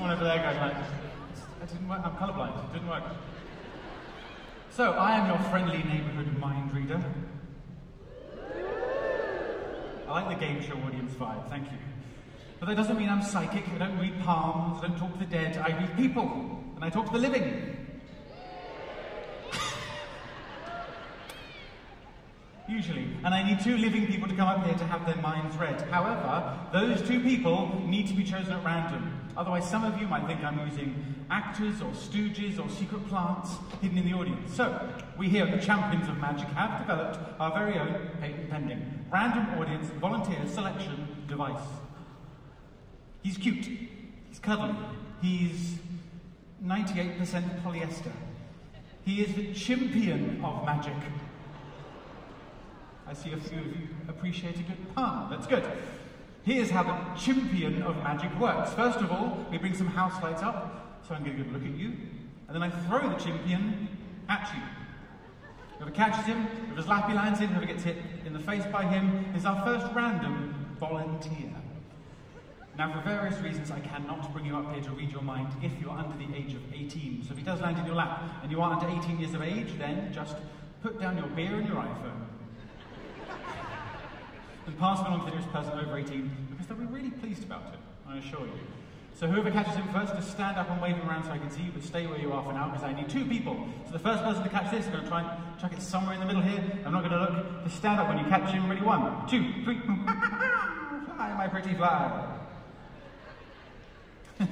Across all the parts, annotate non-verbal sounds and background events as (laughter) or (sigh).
Someone over there going like, didn't work. I'm colourblind. It didn't work. So, I am your friendly neighbourhood mind reader. I like the game show audience vibe, thank you. But that doesn't mean I'm psychic. I don't read palms, I don't talk to the dead. I read people, and I talk to the living. (laughs) Usually. And I need two living people to come up here to have their minds read. However, those two people need to be chosen at random. Otherwise, some of you might think I'm using actors or stooges or secret plants hidden in the audience. So, we here at the Champions of Magic have developed our very own patent pending random audience volunteer selection device. He's cute. He's cuddly. He's 98% polyester. He is the champion of magic. I see a few of you appreciate a good pun. That's good. Here's how the champion of magic works. First of all, we bring some house lights up, so I can get a good look at you. And then I throw the champion at you. Whoever catches him, whoever's lappy lands him, whoever gets hit in the face by him, is our first random volunteer. Now, for various reasons, I cannot bring you up here to read your mind if you're under the age of 18. So if he does land in your lap and you are under 18 years of age, then just put down your beer and your iPhone and pass them on to the nearest person over 18 because they'll be really pleased about it, I assure you. So whoever catches him first, just stand up and wave him around so I can see you, but stay where you are for now because I need two people. So the first person to catch this, I'm going to try and chuck it somewhere in the middle here. I'm not going to look. Just stand up when you catch him. Ready? One, two, three. (laughs) fly, my pretty fly. (laughs)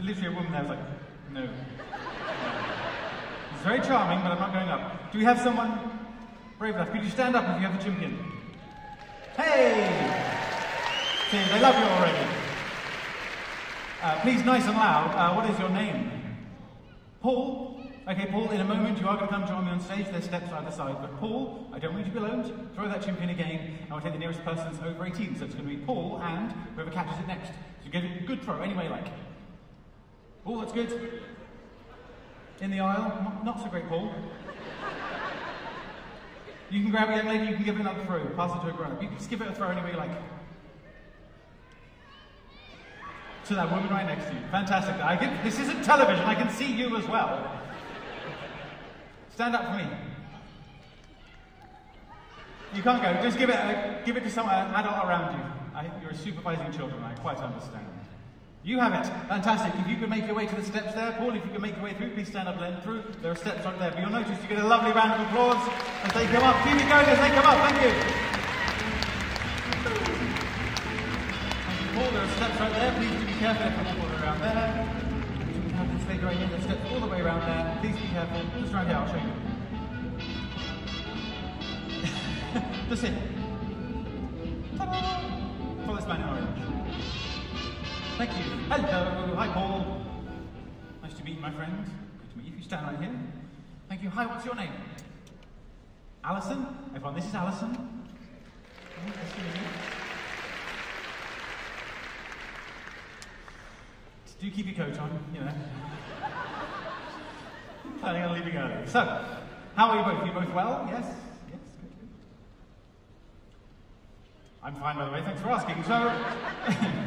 Literally a woman there who's like, no. It's very charming, but I'm not going up. Do we have someone brave enough? Could you stand up if you have a champion? Hey! See, they love you already. Uh, please, nice and loud, uh, what is your name? Paul? Okay, Paul, in a moment you are going to come join me on stage. There's steps either side. But Paul, I don't want you to be alone. Throw that chimp in again, and I'll take the nearest person that's over 18. So it's going to be Paul and whoever catches it next. So give it a good throw, any way you like. Paul, that's good. In the aisle, not so great, Paul. You can grab a young lady, you can give it another throw. Pass it to a grown up. You can just give it a throw any way you like. To that woman right next to you. Fantastic. I this isn't television, I can see you as well. Stand up for me. You can't go. Just give it, give it to some uh, adult around you. I, you're supervising children, I quite understand. You have it. Fantastic. If you can make your way to the steps there, Paul, if you can make your way through, please stand up and through. There are steps right there. But you'll notice you get a lovely round of applause as they come up. Keep it going as they come up. Thank you. Thank you, Paul. There are steps right there. Please be careful if the way around there. You have this lady right here. There's steps all the way around there. Please be careful. Just around here, I'll show you. (laughs) Just here. Thank you. Hello. Hi, Paul. Nice to meet you, my friend. Good to meet you. You stand right here. Thank you. Hi, what's your name? Alison? Everyone, this is Alison. You. Do keep your coat on, you know. (laughs) Planning on leaving early. So, how are you both? Are you both well? Yes? Yes? Good, good. I'm fine, by the way. Thanks for asking. So, (laughs)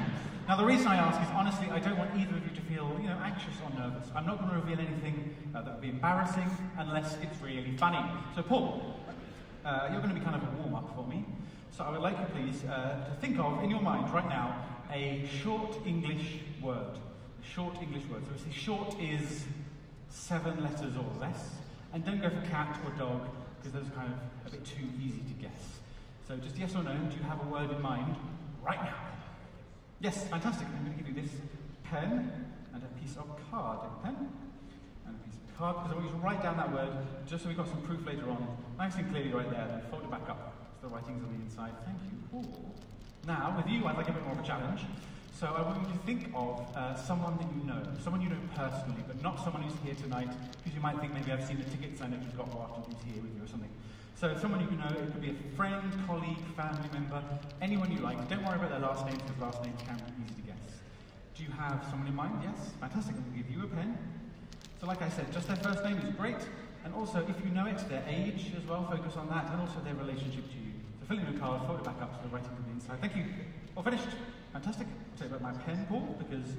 now the reason I ask is honestly, I don't want either of you to feel, you know, anxious or nervous. I'm not going to reveal anything uh, that would be embarrassing unless it's really funny. So, Paul, uh, you're going to be kind of a warm up for me. So, I would like you, please, uh, to think of in your mind right now a short English word. A short English word. So, if short is seven letters or less. And don't go for cat or dog because those are kind of a bit too easy to guess. So, just yes or no, do you have a word in mind right now? Yes, fantastic. I'm going to give you this pen and a piece of card. A pen and a piece of card, because I want you to write down that word, just so we've got some proof later on. Nice and clearly right there, then fold it back up. So the writing's on the inside. Thank you, Paul. Now, with you, I'd like a bit more of a challenge. So I want you to think of uh, someone that you know, someone you know personally, but not someone who's here tonight, because you might think maybe I've seen the tickets, I know you've got Barton who's here with you or something. So someone you know, it could be a friend, colleague, family member, anyone you like. Don't worry about their last names because last names can be easy to guess. Do you have someone in mind? Yes? Fantastic. I'm going to give you a pen. So like I said, just their first name is great. And also, if you know it, their age as well, focus on that, and also their relationship to you. So fill in your card, fold it back up so the writing on the inside. Thank you. All finished? Fantastic. Tell you about my pen, Paul, because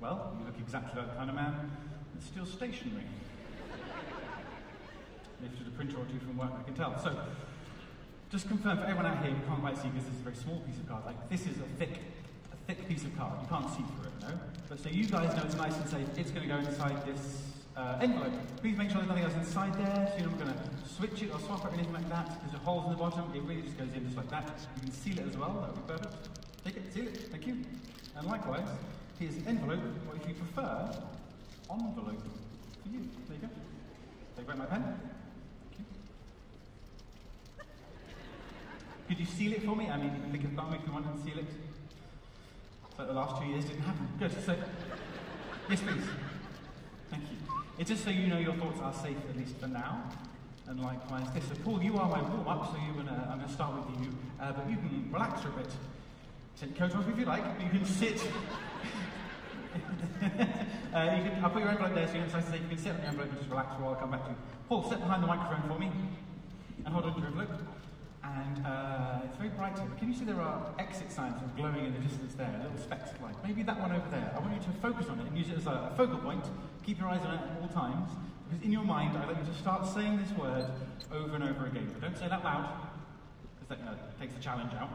Well, you look exactly like the kind of man that's still stationary. (laughs) Lifted a printer or two from work, I can tell. So, just confirm for everyone out here, you can't quite see because this is a very small piece of card. Like, this is a thick, a thick piece of card. You can't see through it, no? But so you guys know it's nice and safe. It's going to go inside this uh, envelope. Please make sure there's nothing else inside there, so you're not going to switch it or swap it or anything like that. There's a holes in the bottom. It really just goes in just like that. You can seal it as well. That would be perfect. Take it, seal it. Thank you. And likewise, here's an envelope, or if you prefer, envelope for you. There you go. Take back my pen. Could you seal it for me? I mean, lick a thumb if you want and seal it. So the last two years didn't happen. Good. So, yes, please. Thank you. It's just so you know your thoughts are safe, at least for now. And likewise this. So Paul, you are my warm-up, so you're gonna, I'm going to start with you. Uh, but you can relax for a bit. Your coat off if you like. You can sit. (laughs) uh, you can, I'll put your envelope there so you know it's You can sit on the envelope and just relax for a while I come back to you. Paul, sit behind the microphone for me. And hold on to your envelope. And uh, it's very bright here, can you see there are exit signs glowing in the distance there, little specks of light? Maybe that one over there. I want you to focus on it and use it as a, a focal point. Keep your eyes on it at all times, because in your mind, I'd like you to start saying this word over and over again. But don't say that loud, because that uh, takes the challenge out.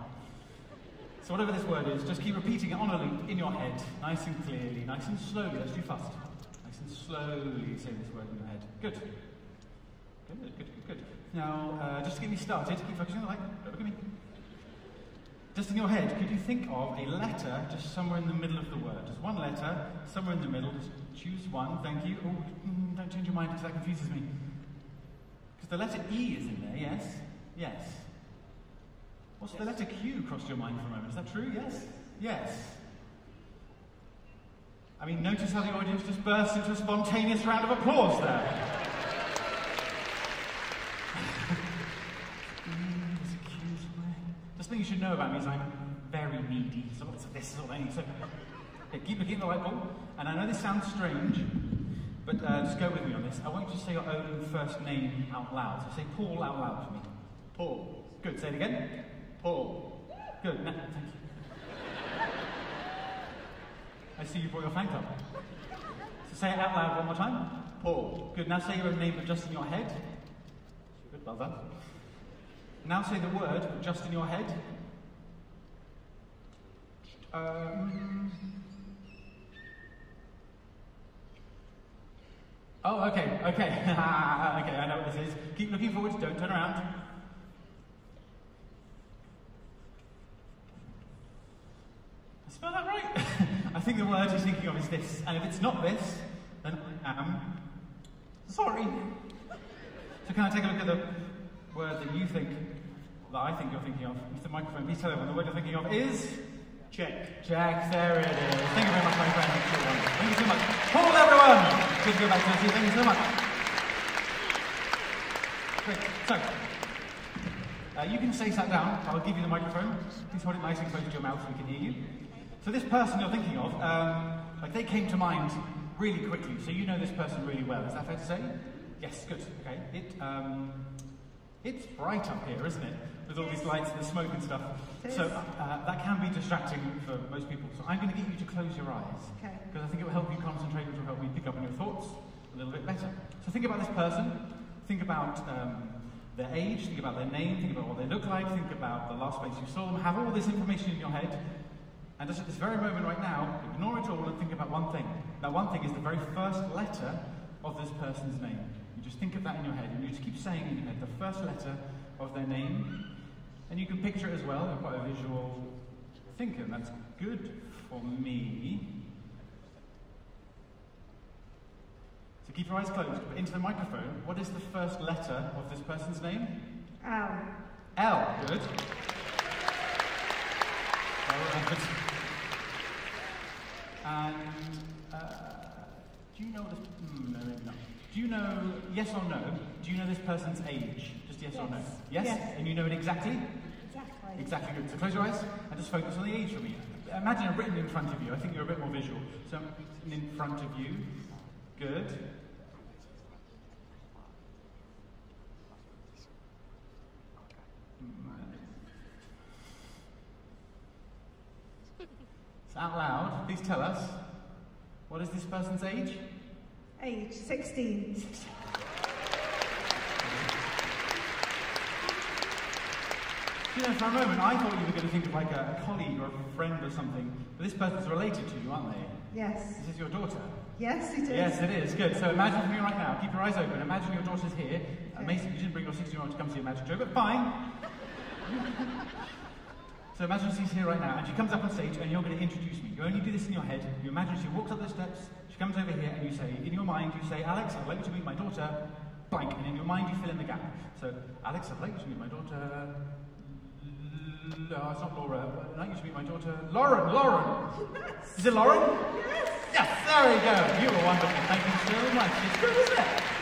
So whatever this word is, just keep repeating it on a loop in your head, nice and clearly, nice and slowly. Let's do fast. Nice and slowly say this word in your head. Good. Good, good, good, good. Now, uh, just to get me started, keep focusing on the light. Look at me. Just in your head, could you think of a letter just somewhere in the middle of the word? Just one letter, somewhere in the middle. Just choose one. Thank you. Oh, mm, don't change your mind because that confuses me. Because the letter E is in there, yes? Yes. What's the letter Q crossed your mind for a moment? Is that true? Yes? Yes. I mean, notice how the audience just burst into a spontaneous round of applause there. (laughs) Just thing you should know about me is I'm very needy. So lots of this sort of thing. So yeah, keep looking at the light bulb. And I know this sounds strange, but uh, just go with me on this. I want you to say your own first name out loud. So say Paul out loud for me. Paul. Good. Say it again. Paul. Good. thank you. I see you brought your flank up. So say it out loud one more time. Paul. Good. Now say your own name, but just in your head. Good. Done. Now say the word but just in your head. Um, oh, okay, okay. (laughs) okay, I know what this is. Keep looking forward, don't turn around. Spell that right? (laughs) I think the word he's thinking of is this, and if it's not this, then I am sorry. So can I take a look at the word that you think, that I think you're thinking of, the microphone. Please tell everyone the word you're thinking of is check. Check, there it is. Thank you very much, my friend. Thank you so much. Paul, everyone! Good to go back to you. Thank you so much. Great. So, uh, you can stay sat down. I'll give you the microphone. Please hold it nice and close to your mouth so we can hear you. So this person you're thinking of, um, like they came to mind really quickly. So you know this person really well. Is that fair to say? Yes, good. Okay. It, um, it's bright up here, isn't it? With all these lights and the smoke and stuff. So uh, that can be distracting for most people. So I'm going to get you to close your eyes. Okay. Because I think it will help you concentrate, which will help you pick up on your thoughts a little bit better. So think about this person. Think about um, their age. Think about their name. Think about what they look like. Think about the last place you saw them. Have all this information in your head. And just at this very moment right now, ignore it all and think about one thing. That one thing is the very first letter of this person's name. You just think of that in your head, and you just keep saying in your head the first letter of their name, and you can picture it as well. You're quite a visual thinker, and that's good for me. So keep your eyes closed, but into the microphone. What is the first letter of this person's name? L. L. Good. And uh, do you know this? Mm, no, maybe not. Do you know, yes or no, do you know this person's age? Just yes, yes. or no? Yes? yes? And you know it exactly? Exactly. Exactly good. So close your eyes and just focus on the age for me. Imagine a written in front of you. I think you're a bit more visual. So in front of you. Good. So out loud, please tell us What is this person's age? Age 16. You know, for a moment, I thought you were going to think of like a, a colleague or a friend or something, but this person's related to you, aren't they? Yes. This is your daughter? Yes, it is. Yes, it is. Good. So imagine for me right now. Keep your eyes open. Imagine your daughter's here. Okay. Mason, you didn't bring your 16-year-old to come see a magic show, but fine. (laughs) so imagine she's here right now, and she comes up on stage, and you're going to introduce me. You only do this in your head. You imagine she walks up the steps, she comes over here, and you say, in your mind, you say, Alex, I'd like you to meet my daughter, blank. And in your mind, you fill in the gap. So, Alex, I'd like you to meet my daughter. No, uh, it's not Laura. I'd like you to meet my daughter, Lauren. Lauren. Is it Lauren? Yes. Yes, there we go. You were wonderful. Thank you so much. It's good, isn't it?